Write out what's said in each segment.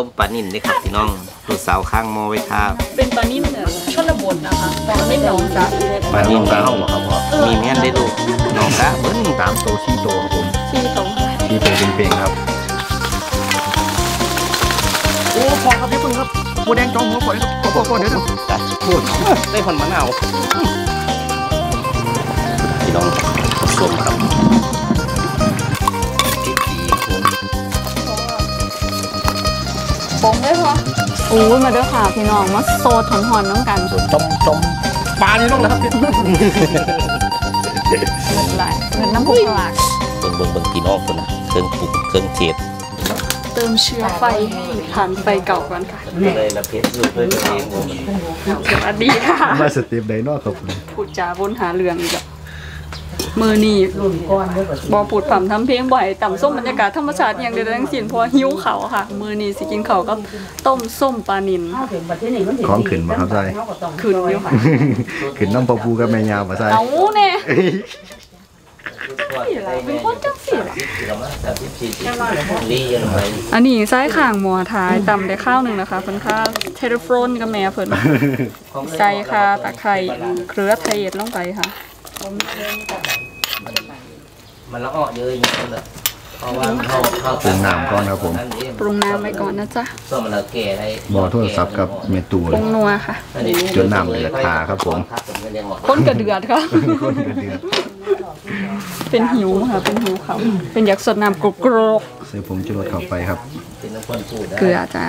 ต้มปลานิ่นด้วยครับพี่น้องลูกสาวข้างหมอไว้ทาบเป็นปลานิ่มเหนือชนบทนะคะปลานิ่มหนองจ้ะปลานิ่นกาเข้าบ่ครับพ่อมีแม่นได้ลูกน้องกะเบิ้นตามโตชี้โตครับผมที่ตรงชี้โตเป็นเป่งๆครับโอ้พอครับพี่พึ่งครับบัวแดงจองหัวก่อนครับพอพอพอเดี๋ยวเดี๋ยวตัดพูดได้ผลมะนาวพี่น้องผสมครับ ปงได้พออู้ยมาเด้อค่ะพี่น้องมาโซดหอนๆน้ำกันจมจมปลานี่ต้องนะครับเงินไหลเงินน้ำพุหลากเบิ่งเบิ่งเบิ่งพี่น้องคนนะเครื่องปรุงเครื่องเทศเติมเชื้อไฟให้ผ่านไฟเก่าก่อนค่ะเลยละเพชรลูกเพื่อนตัวเองผมสวัสดีค่ะมาสเต็ปไดโนอครับผมพูดจาวนหาเรื่องอีกแล้ว มือนี่บอปูดผ่ำทำเพลงบ่อยต่ำส้มบรรยากาศธรรมชาติอย่างเดียวทั้งสิ้นเพราะว่าหิวเขาวค่ะ มือนี่สิกินเขาวก็ต้มส้มปลานินของขึ้นมาครับใช่ขึ้นอยู่ค่ะขึ้นน้ำปลาปูกับแม่ยาวมาใช่เอาแน่เอ้ยเป็นคนจังสิล่ะลียังไงอันนี้ซ้ายข้างหมอท้ายตำได้ข้าวหนึ่งนะคะเพิ่นค่าเทเลโฟนกับแม่เพิ่นใส่ค่ะตะไคร้เครือเทศลงไปค่ะ มันละอ้อเยอะอย่างนี้เลยเพราะว่าเขาเขาปรุงน้ำก่อนครับผม ปรุงน้ำไว้ก่อนนะจ๊ะส้มมันละแก่ได้บอโทรศัพท์กับเมตูปเลรุย งนัวค่ะจนน้ำเดือดขาครับผมก้นกระเดือดค่ะ คนกระเดือดเป็นหิวค่ะ เป็นหิวเขาเป็นอยากสดน้ำกรกรกใส่ผงชูรสเข้าไปครับ เป็นคนพูดๆเกลือจ้า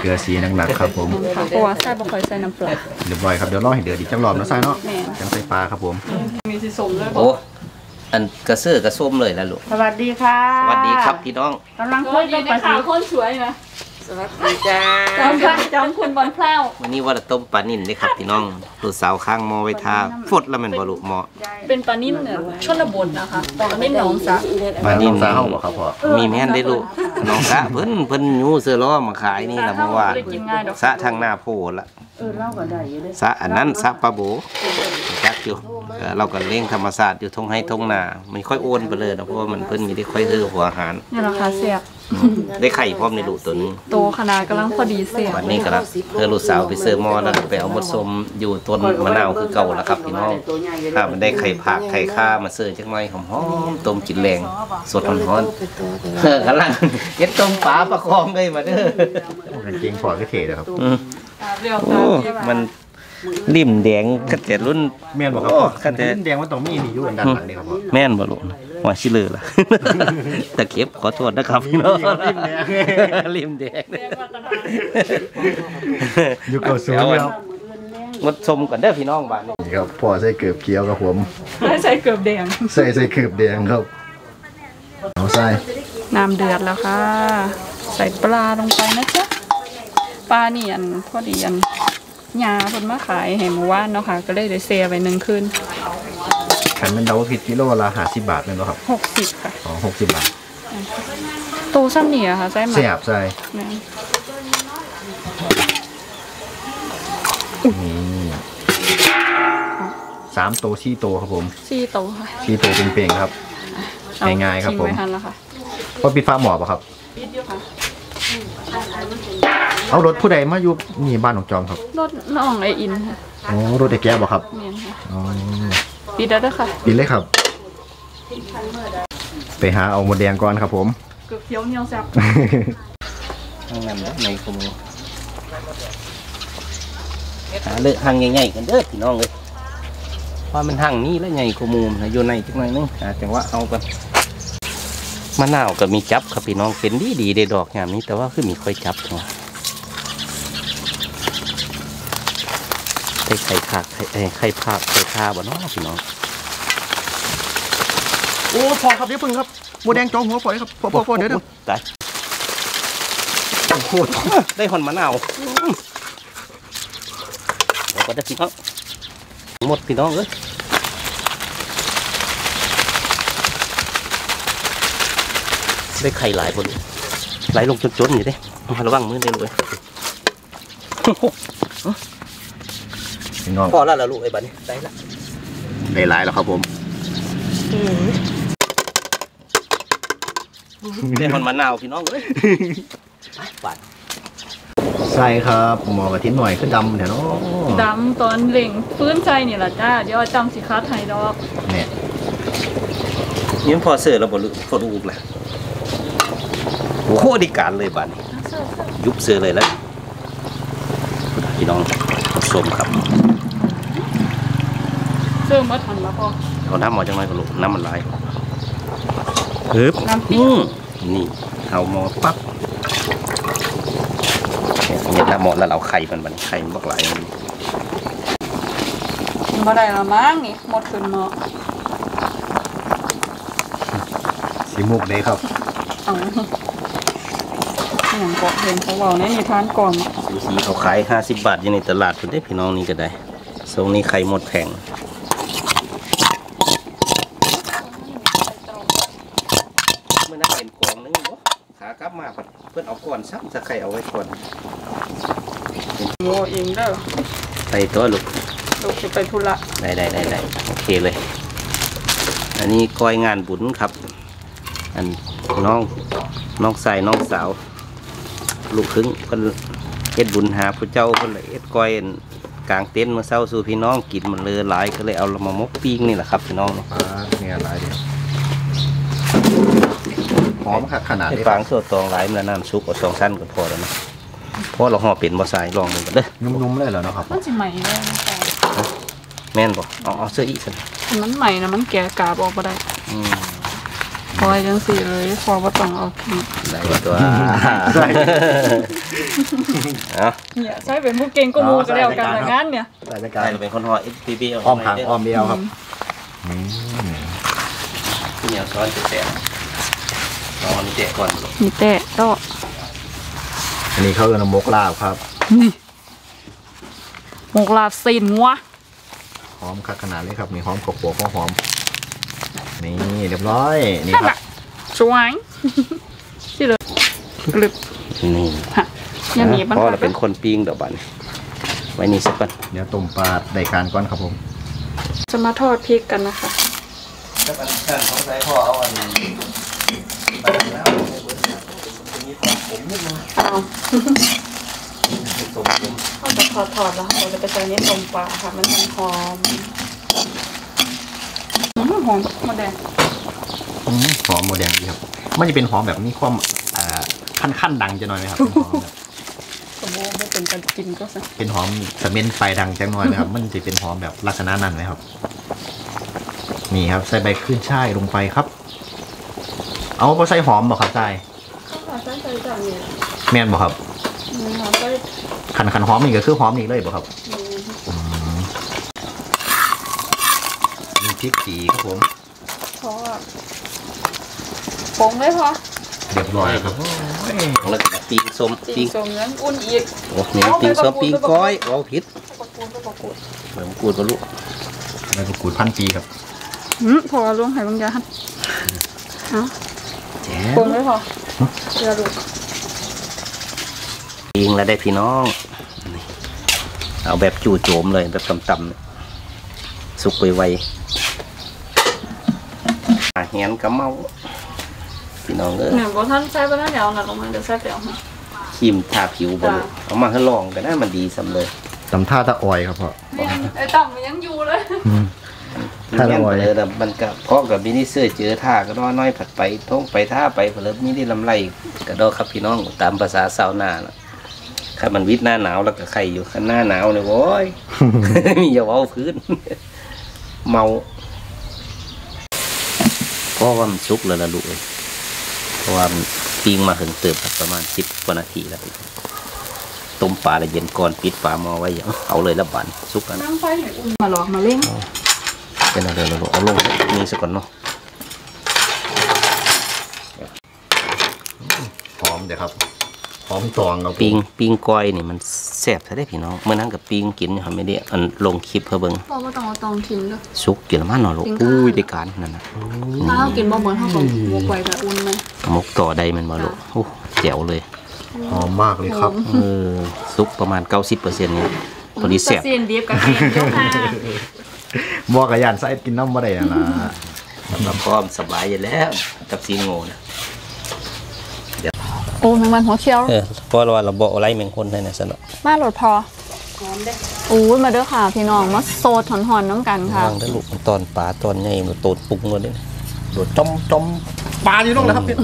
เกลือสีหนักๆครับผมค่ะเพราะว่าไส้บ่ค่อยใส่น้ำปลา เรียบร้อยครับเดี๋ยวรอให้เดือดอีกจังรอบนะใส่เนาะแม่นจังใส่ปลาครับผม มีสีสมเลยโอ้ อันกระเสือกระส้มเลยล่ะลูกสวัสดีค่ะสวัสดีครับพี่น้องกำลังสคุวัยสดีกับนะป้าคะสีคนสวยนะสวัสดีจ้าจำค่ะจำคุณบอลแพล้ววันนี้ว่าจะต้มปลานิ่นด้วยครับพี่น้องลูกสาวข้างหมอไว้ทาฟดแล้วแมันบ่ลูกหมอเป็นปลานิ่มเหนือชนบทนะคะปลานิ่มหนองสะปลาน้องสาวบ่ครับพ่อมีแม่นได้ลูกน้องกะเพิ่นเพิ่นยูเสื้อล้อมาขายนี่ล่ะเมื่อวานได้กินง่ายดอกสะทางหน้าโพดละเออเล่าก็ได้อยู่เลยสะอันนั้นสะปลาโบ จักอยู่เออเราก็เลี้ยงธรรมศาสตร์อยู่ทงให้ทงนาไม่ค่อยโอนไปเลยนะเพราะว่ามันเพิ่นมีได้ค่อยเฮือหัวอาหารนี่แหละค่ะเสียบได้ไข่พร้อมในลูกตัวนี้โตขนาดกำลังพอดีเสียบวันนี้ก็ละเพื่อลูกสาวไปเสิร์ฟหม้อแล้วก็ไปเอามดส้มอยู่ต้นมะนาวคือเก่าแล้วครับพี่น้องถ้ามันได้ไข่ผักไข่ข้ามาเสิร์ฟจักหน่อยหอมๆต้มกินแรงสดร้อนๆเออกำลังเย็ดต้มปลาประคองเลยมาเด้อกางเกงพอก็เทเลยครับอืมเรียวโอ้มัน ริมแดงขัดแต่รุ่นแม่นบ่ครับโอ้พ่อคันแต่แดงมันต้องมีนี่อยู่อันด้านหลังนี่ครับพ่อแม่นบ่ลูกว่าชิเลอล่ะตะเข็บขอโทษนะครับพี่น้องริมแดงริมแดงอยู่เก่าสูงเอาอันครับงดชมก่อนเด้อพี่น้องบ้านนี้นี่ครับพ่อใส่เกือบเขียวกับผมได้ใส่เกือบแดงใส่ใส่เกือบแดงครับเอาใส่น้ำเดือดแล้วค่ะ ใส่ปลาลงไปนะจ๊ะปลานี่อันพอดีอัน ยาเพิ่นมาขายให้หมู่บ้านเนาะค่ะ ก็เลยได้เซไว้หนึ่งคืนขันเป็นเดาผิดกิโลละ50บาทแม่นบ่ครับหกสิบค่ะอ๋อ60บาทตูซ้ำนี่อะค่ะใส่หมาแซ่บใส่แม่นนี่สามโตชี้โตครับผมซี่โตค่ะชี้โตเป็นเป่งๆครับ เอง่ายๆครับทิ้งผมไว้ทันแล้วค่ะ พอปิดฟ้าหมอป่ะครับปิดอยู่ค่ะ เอารถผู้ใดมาอยู่นี่บ้านของจอมครับรถน้องไออินค่ะอ๋อรถไอ้แก้วบ่ครับแม่นค่ะอ๋อปิดแล้วเด้อค่ะปิดเลยครับ ไปหาเอาหมดแดงก่อนครับผมเกือบเคี้ยวเหนียวแซ่บทางนั้นเด้อในขโมยหาเลือกหางใหญ่ๆกันเด้อพี่น้องเลยว่ามันหางนี้แล้วใหญ่ขโมยนะอยู่ในจังหน่อยนึงหาจังหวะเอากันมะนาวก็มีจับครับพี่น้องเป็นดีดีๆได้ดอกยามนี้แต่ว่าคือมีค่อยจับเนาะ ไข่ไข่ผักไข่เอ้ยไข่ผักไข่ข้าบ่เนาะพี่น้องโอ้พอครับเดี๋ยวพึ่งครับหมดแดงจองหัวปล่อยครับพอพอพอเดี๋ยวเดี๋ยวตายโอ้โหได้หอนมะนาวเราก็ได้พี่น้องหมดพี่น้องเลยได้ไข่หลายคนไหลลงจนๆอยู่เด้ระวังมือได้เลย พี่น้องพอแล้วล่ะลูกไอ้บัดนี้ได้ละได้หลายแล้วครับผมได้หอนมะนาวพี่น้องเลยไปใช่ครับหมอกระทินหน่อยขึ้นดำเดี๋ยวเนาะดำตอนเล่งฟื้นใจนี่ล่ะจ้าเดี๋ยวจำสิคัดให้ดอกเนี่ยนี่มันพอเสือแล้วบ่ลูกพอลูกล่ะโอ้โหดีการเลยบาดนี้ยุบเสือเลยแล้วพี่น้องสมครับ เสื้อมาทันแล้วพอเอาน้ำหมอจังไรก็ลูกน้ำมันไหลายฮึบน้ำพริกอืมนี่เอาหมอปั๊บเนี่ยเนี่ยน้ำหมอแล้วเราไข่มันมันไข่มันบักไหลายมันบ่ได้ละมั้งนี่หมดขึ้นเนาะสีมุกเลยครับเอาอย่างเกาะเห็นเขาเว้าในนิทานก่อนเนาะสีสีเขาขายห้าสิบบาทอยู่ในตลาดคุณได้พี่น้องนี่ก็ได้ทรงนี้ไข่หมดแผงเมื่อนั้นเป็นกล่องนึงวะขากลับมาเพื่อนเอาก่อนซ้ำจะไข่เอาไว้ก่อนโง่เองเด้อไปตัวลูกลูกสิไปธุระได้ได้ได้ได้โอเคเลย อันนี้ก้อยงานบุญครับ อันน้องน้องใส่น้องสาว ลูกครึ่งเพิ่นเฮ็ดบุญหาพระเจ้าเพิ่นเลยเฮ็ดก้อยอันกลางเต็นท์มาเศร้าสู่พี่น้องกินมันเลยหลายก็เลยเอามามกปิ้งนี่แหละครับพี่น้องอ่าเนี่ยหลายเดียวหอ มค่ะขนาดไอ้นี้ฟางโซตองหลายมันน้ำซุปเอาสองชั้นก็พอแล้วนะเพราะเราห่อเป็นบ่สายลองดูกันเด้อนุ่มๆเลยเหรอเนาะครับมันสิใหม่เลยแต่แม่นบ่เอาเอาเสื้ออีกสันมันใหม่นะมันแก่กาบออกบ่ได้อืมปล่อยจังสี่เลยพอบ่ต้องเอาทิ้งได้ตัวใส่เอาเนี่ยใช้เป็นผู้เก่งก็มูกันแล้วกันละงานเนี่ยใส่ในกาการรเป็นคนห่อ SPB เาอ้อมหางเด้อ้อมเดียวครับอืมพี่เหนียวซ้อนจะแตกล องอันนี้แตกก่อนมีแต่ก็อันนี้เขาเรียกว่ามกลาบครับนี่หมกลาบซีนงัวหอมค่ะขนาดนี้ครับมีหอมกบหัวหอม นี่เรียบร้อยนี่นั่นครัแหบละสวยที่เลยกลึบนี่ฮะอยังมีปัญเพราะหาเราเป็นคนปิ้งดอกบันไว้นี่สักก่อนเดี๋ยวต้มปลาได้การก่อนครับผม จะมาทอดพริกกันนะคะสักอันข้างของใส่พ่อเอาอันนี้บันแล้ว เอาสมผมเอาจะทอดทอดแล้วเราจะไปใส่นี่ต้มปลาค่ะ มันหอมอืมหอมมาแดงอืมหอมโมเดลดีครับมันจะเป็นหอมแบบมีความอ่าขั้นขั้นๆดังจะหน่อยไหมครับเป็นหอมแบบสมมติว่าเป็นการกินก็สิเป็นหอมสะเม็นไฟดังจังหน่อยนะครับ มันจะเป็นหอมแบบลักษณะนั้นนะครับ นี่ครับใส่ใบขึ้นช่ายลงไปครับ เอาพอใส่หอมบ่ครับใส่ข้าวใส่ใส่จานนี้ แม่นบ่ครับนี่ค่ะใส่ขันขันหอมนี่ก็คือหอมนี่เลยบ่ครับมีพริกสีครับผมทอดผงเลยพอเรียบร้อยครับแล้วก็ปิ้งส้มจีปิ้งสมนั้นอุ่นอีกโอ้นี่ปิ้งส้มปิ้งก้อยเอาผิดปะกูดปะกูดเหมือนกูดบรรลุใบมะกรูดพันปีครับอืมพอลงให้บางอย่างเอาแจ๋ผวงเลยพอเดี๋ยวดู ปิ้งแล้วได้พี่น้องนี่เอาแบบจู่โจมเลยแบบต่ำๆเนี่ยสุกไวๆอาแหนกระเมา พี่น้องเอ้ยเนี่ยบอท่านใส่ไปแล้วเดี๋ยวเอาหนักลงมาเดี๋ยวใส่ไปเอามาครีมทาผิวบนจ้ะเอามาให้ลองก็ได้มันดีสำเลยตำท่าตะออยครับพ่อ ยังไอ้ต่ำมันยังอยู่เลยถ้าเงี้ยอร่อยเลยแต่มันก็เพราะกับมินิเซอร์เจอท่าก็น้อยน้อยผัดไปท่องไปท่าไปเผลิมินิลำไรก็ดอกครับพี่น้องตามภาษาสาวนาล่ะ ถ้ามันวิทย์หน้าหนาวแล้วก็ใครอยู่ข้างหน้าหนาวเนี่ยโว้ยมีอย่าเว้าพื้น เมาเพราะว่ามันสุกแล้วละลูกเอ้ยเพราะว่ามันปิ้งมาถึงเติบประมาณสิบกว่านาทีแล้วต้มปลาละเย็นก่อนปิดฝาหม้อไว้อย่างเอาเลยละบันสุกแล้วนะน้ำไฟเห็นอุ่นมาหลอกมาเล่งเป็นอะไรเราเอาลงนี่สักก่อนเนาะหอมเดี๋ยวครับ หอมตองครับผมปิงปิงก้อยนี่มันแซ่บซะได้พี่น้องเมื่อนั้นกับปิงกินเขาไม่ได้อันลงคลิปเพื่อเบิ่งพอว่าต้องเอาตองทิ้งเลยสุกกินแล้วมันหน่อยลูกจริงค่ะอุ้ยได้การนั่นน่ะถ้าเรากินบ่เหมือนเท่ากับหมูไก่กับอุ่นไหมหมกต่อได้มันมาลูกโอ้แจ๋วเลยหอมมากเลยครับเออสุกประมาณ 90%นี่พอดีแซ่บเซียนดิฟกับแกงเดี๋ยวค่ะบอกกับยานไส้กินน้ำบ่ได้อะนะสำหรับพร้อมสบายอยู่แล้วกับซีโง่นะเดี๋ยว โอ้แมงมันหัวเขียว เออเพราะว่าเราบอกอะไรแมงคนได้นะสนอมาโหลดพออู้ยมาเด้อค่ะพี่น้องมาโซดหอนๆน้ำกันค่ะวางได้ลูกมันตอนปลาตอนใหญ่มันโตดปรุงหมดเลยโดดจมจมปลาอยู่ตรงนะครับพี่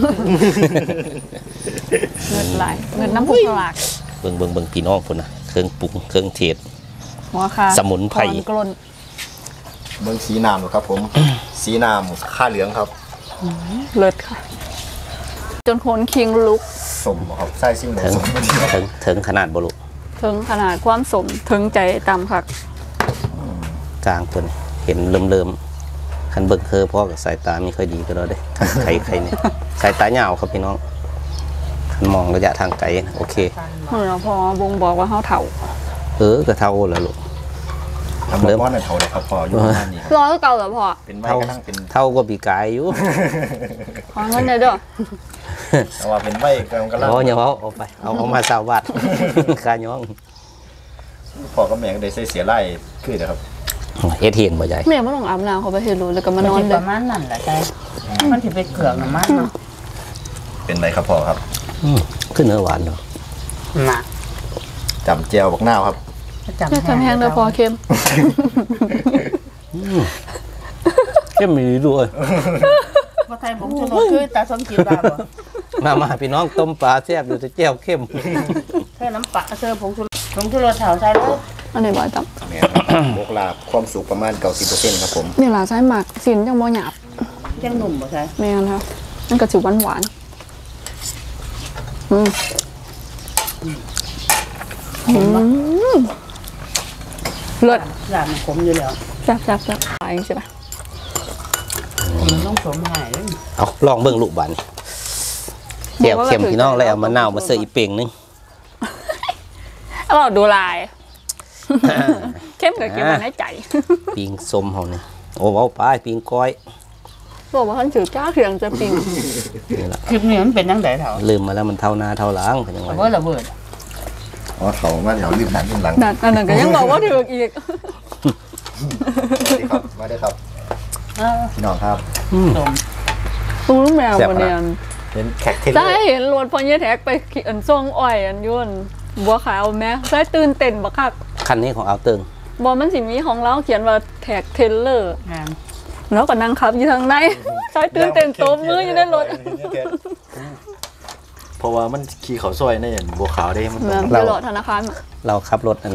เงินไหลายเงินน้ำพุกหลากเบิ่งเบิ่งเบิ่งพี่น้องพุ่นนะเครื่องปรุงเครื่องเทศหัวค่ะสมุนไพรถอนกลนเมืองสีน้ำเหรอครับผม สีน้ำค่าเหลืองครับเลิศค่ะ จนคนคิงลุกสมครับไส้ซิ่งหมูถึงสมพอดีครับถึงถึงขนาดบ่ลูกถึงขนาดความสมถึงใจตามค่ะกลางพุ่นเห็นเริ่มๆคันเบิ่งเคอพ่อกับสายตาไม่ค่อยดีก็แล้วเด้คันไข่ไข่เนี่ยสายตายาวครับพี่น้องคันมองระยะทางไกลนะโอเคเมื่อพอวงบอกว่าเฮาเถ่าเออกระเท่าแล้วลูก ทำบอกว่าในเขาเลยครับพออยู่ประมาณนี้ครับรอก็เก่าแล้วพอเป็นไว้เท่าก็นั่งเป็นเท่าก็ปีกายอยู่ขอเงินหน่อยเด้อแต่ว่าเป็นไว้กำลังกำลังโอ้ยอย่าเอาเอาไปเอาเอามาสาวบาทค่าย้องพอกับแม่ก็ได้ใส่เสียไล่คือเด้อครับเฮ็ดเห็นบ่ใหญ่แม่ไม่ต้องอาบน้ำเขาไปเห็นรู้แล้วก็มานนออนนเลปยระมาณนั้นแหละใจมันถือเป็นเกลือกน้ำมันเนาะเป็นไรครับพ่อครับอืมขึ้นเนื้อหวานเนาะหนักจำเจียวบักหน้าวครับ แม่ทำแห้งเด้อพอเค็มเข้มมีด้วยว่าไทยผมจะรสคือตาสมจิตบ้าบ่มามาพี่น้องต้มปลาแซ่บอยู่จะแจ่วเข้มเธอน้ำปลาเธอผงชูรสผงชูรสเถาใส่เลยอันนี้บ่อยจังเนี่ยครับโมกลาบความสุขประมาณ90%ครับผมนี่ล่ะใช้หมักสินจังบ่หยาบยังหนุ่มบ่ใช่แม่นค่ะนั่นก็สิหวานหวานๆอืมอืม เลิศหลานมันขมอยู่แล้วจับจับจับขายใช่ปะมันต้องสมหายเลยเอาลองเบิ่งลูกบานนี่แจ่วเข้มพี่น้องแล้วเอามะนาวมาเสิร์ฟอีกเป่งหนึงเราดูลาย เข้มกับเก็บไว้ในใจปิงส้มเฮานี่โอ้เว้าไปปิงก้อยบอกว่าท่านถือจ้าเขียงจะปิงนี่ล่ะคลิปนี้มันเป็นยังไงเถาลืมมาแล้วมันเท่าหน้าเท่าหลังเป็นยังไงระเบิดระเบิด อ๋อเขามาเดี๋ยวลืมหนังลืมหลังนั่นอันนั้นก็ยังบอกว่าถืออีกสวัสดีครับมาได้อครับเออพี่น้องครับสมตู้แมววันเนียนเป็นแขกเทเลอได้ร์เห็นรถพอเยแท็กไปอันส่งอ้อยอันยุ่นบัวขาวแม่ใช้ตื่นเต้นบักคักคันนี้ของเอาเติงบอมันสิมีของเราเขียนว่าแท็กเทเลอร์งามแล้วก็นั่งขับอยู่ทางในใช้ตื่นเต้นโตบมืออยู่ในรถเพ ราะว่ามันขี่เขาซอยในบัวขาวได้มันแม่ไปรอธนาคารมาเราขับรถอัน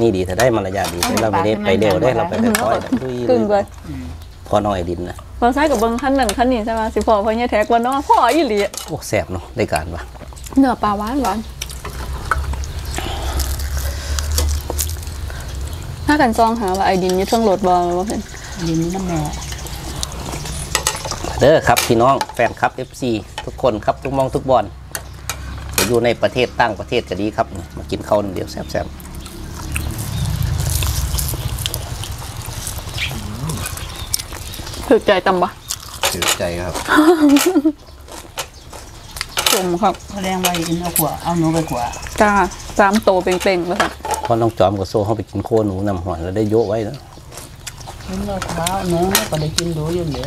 นี่ดีแต่ได้มารยาทดีแต่เราไม่ได้ไปเร็วได้เราไปแต่ค่อยดุยกึ่งเลยพอน้องไอ้ดินนะพอใช้กับเบิ้งขั้นหนึ่งขั้นนี้ใช่ไหมสิพอพอเยแท็กว่าเนาะพ่ออีหลีโอ้แสบเนาะได้การว่ะเนื้อปลาหวานหวานถ้ากันซองหาว่าไอดินอยึดเครื่องรถบอลว่าเห็นยินน้ำแม่เด้อครับพี่น้องแฟนคลับ FC ทุกคนครับทุกมองทุกบอลจะ อยู่ในประเทศตั้งประเทศก็ดีครับ มากินข้าวเดียวแซ่บถือใจตำบะถือใจครับสมครับเขาแรงไว้กินเอาขวเอาหนูไปขวจ้าสามโตเป่งๆแล้วค่ะๆพอน้องจอมกับโซ่เขาไปกินโคหนูนำหวานแล้วได้โยะไว้นะกินเอาเท้าหนูก็ได้กินดูอยู่เหลือ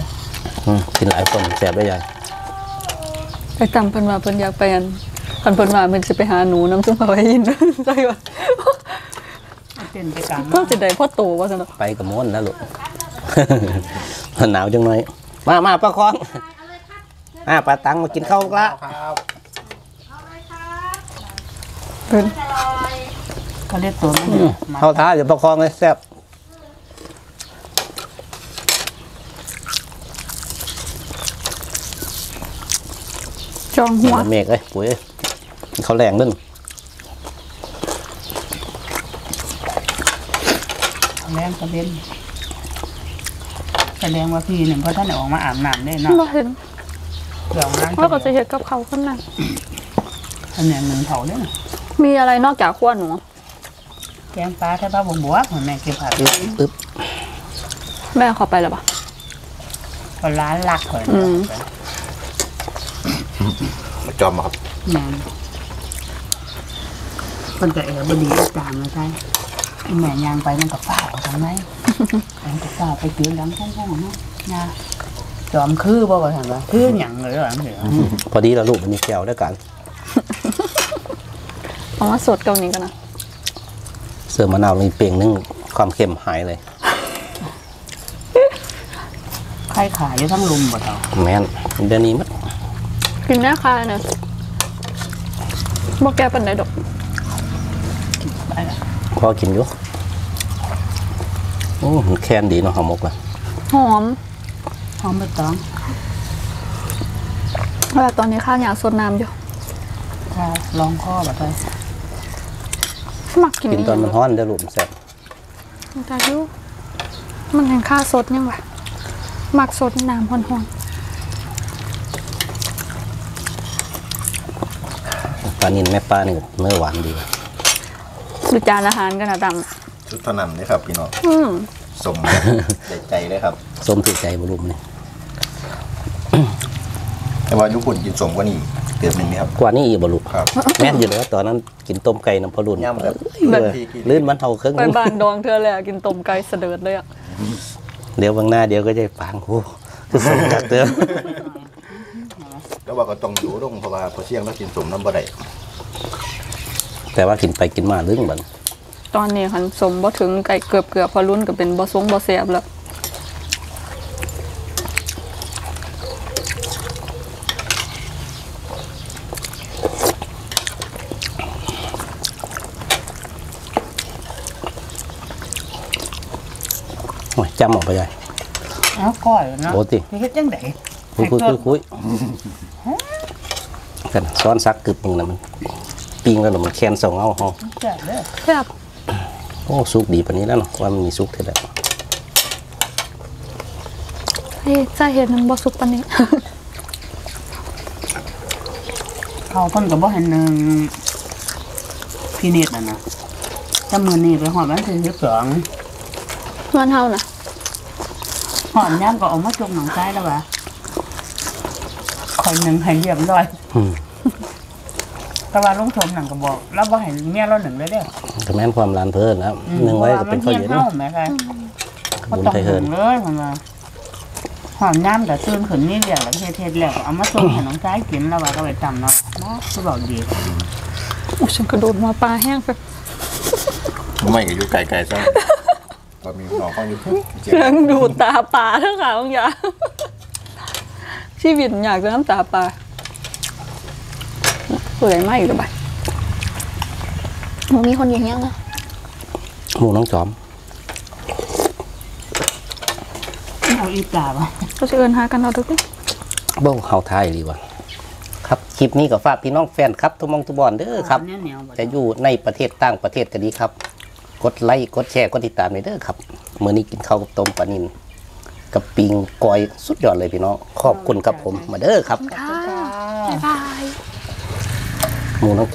อืมกินหลายคนแซ่บได้ยังไปตำเพิ่นว่าเพิ่นอยากไปอัน คันเพิ่นว่าเพิ่นสิไปหาหนูน้ำซุปเอาไว้ยินใจว่าเต้นไปกลางเพิ่นสิได้พ่อโตว่าซั่นเนาะไปกับม้วนนะลูกหนาวจังหน่อยมามาป้าคองอ่าป้าตังมากินข้าวละครับเพิ่นเขาเรียกตัวมันอืมเข้าท้าอย่าประคองเลยแซ่บจองหัวเมฆเอ้ยปุ๋ย เอ้ยเขาแรงนึงแรงกระเด็นแสดงว่าพี่เนี่ยเพราะท่านออกมาอาบน้ำได้เนาะบ่เห็นเดี๋ยวงานแล้วก็สิเฮ็ดกับเขาวคนนั้นอันเนี้ยหนึ่งเผาเนี่ยมีอะไรนอกจากขั้วหนูแกงปลาถ้าปลาบวบวบของแม่เก็บผักอึ๊บอึ๊บแม่เขอไปแล้วปะก็ร้านหลักเลยอืมมาจอมมาครับแม่ คนก็เออบดีอาจารย์มาใช่ไอ้แม่ยางไปมันก็ฝ้าวทางไหนมันก็ฝ้าวไปเกลือหลังข้างๆเนาะยาจอมคือบ่ว่าทางว่าคือหยังเลยหลังเดี๋ยวพอดีแล้วลูกมันมีแก้วด้วยกันเอามาสดกับนี้กันนะเสื้อมะนาวนี่เปลี่ยงนึงความเค็มหายเลยใครขายอยู่ทั้งลุมบ่เท่าแม่นเดี๋ยวนี้มันกินแม่คายนะบอกแกเป็นไหนดอก ไปละพอกินอยู่โอ้มันแค้นดีเนาะหอมมกล่ะหอม หอมใบตองเวลาตอนนี้ข้าวอยากสดน้ำอยู่ถ้าลองข้อบ่เท่าหมักกินกินตอนมันร้อนเด้อลูกแซ่บตายุมันแห่งข้าวสดยังวะหมักสดน้ำหอนปลานินแม่ปลานี่เนื้อหวานดีๆ ดูจานอาหารกันนะดชุดเท่านั้นเลยครับพี่น้องำอืมสมใจใจเลยครับส้มถือใจบ่ลูกนี่แต่ว่ายุคุณกินสมกว่านี้เกือบหนึ่งไหมครับกว่านี้อีกบ่ลูกครับ แม่นอยู่แล้วตอนนั้นกินต้มไก่น้ำพะรุนย่ำครับเออลื่นมันเท่าครึ่งไปบ้านดองเธอเลยอะกินต้มไก่เสดิร์ดเลยอะเดี๋ยวบางหน้าเดี๋ยวก็จะฟังโอ้คือสมกักเติมแล้วว่าก็ต้องอยู่ตรงเพราะว่าพอเชียงแล้วกินสมน้ำบ่ได้ แต่ว่ากินไปกินมาลึงบันตอนนี้หันสมบ่ถึงไก่เกือบเกือบๆพอรุ่นก็เป็นบ่สงบ่แสบแล้วโอ้ยจำออกไปได้เอ้าก้อยเนาะโอ้ตินี่เฮ็ดจังได๋คุยคุยคุยคุยกันซ้อนซักกึบมึงนะมัน ปิ้งแล้วน่ะมันแคนสองเอาห้องแซ่บเด้อแซ่บโอ้สุกดีปานนี้แล้วเนาะว่ามันมีสุกเท่าไหร่เฮ้ยใจเห็นมันบ่สุกปานนี้เขาเพิ่นก็บ่ให้หนึงพี่นิดน่ะนะถ้ามื้อนี้ไปฮอดวันที่12มันเฮาน่ะหอมย่ำก็เออกมาจุกหนังซ้ายแล้ววะคอยหนึ่งให้เรียบร้อยอืม แต่ว่าลุงชมหนังก็บอกแล้วว่าให้เมียเราหนึ่งเลยเด้อก็แม่นความร้านเพิ่นนะหนึ่งไว้ก็เป็นข้าวเย็เย็นเฮาแม่ค่ะก็บุญต้องไทยหเฮินึ่นงเลยมันว่าหอมย่ำแต่ตื่นขึ้นนี่เรียกแล้วเฮ็ดเฮ็ดแล้วก็เอามาส่งให้น้องซ้ายกินแล้วว่าก็ไปจำเนาะเนาะคือบอกดีโอ้ฉันกระโดดมาปลาแห้งไปไม่ก็อยู่ไกลๆซะตอนมีน้องเขาอยู่เจียเรื่องดูดตาปลาเท่าขาของยาชีวิตอยากจะน้ำตาปลา เปื่อยไหมหรือเปล่าหมูมีคนอย่างยังนะหมูน้องจอมเอาอีปลาบ่ก็จะเอินหากันเอาทุกทีเบ้าเฮาทายดีกว่าครับคลิปนี้ก็ฝากพี่น้องแฟนครับทุกหมองทุกบอนเด้อครับเหนียวๆบ่จะอยู่ในประเทศต่างประเทศก็ดีครับ กดไลค์กดแชร์กดติดตามเลยเด้อครับมื้อนี้กินข้าวกับต้มปลานินกับปิงกอยสุดยอดเลยพี่น้องขอบคุณครับผมมาเด้อครับค่ะบ๊ายบาย หมูน้อ